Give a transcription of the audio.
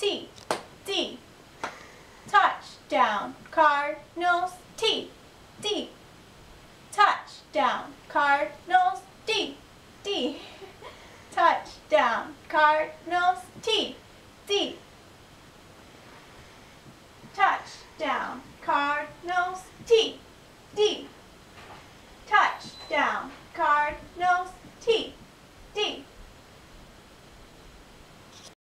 T, D. Touchdown, Cardinals, T, D. Touchdown, Cardinals, D, D. Touchdown, Cardinals, T, D. Touchdown, Cardinals, T, D. Touchdown,